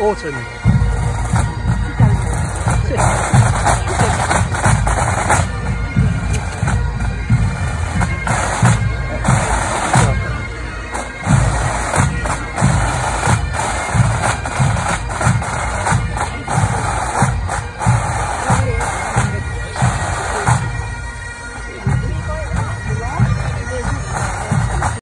Autumn.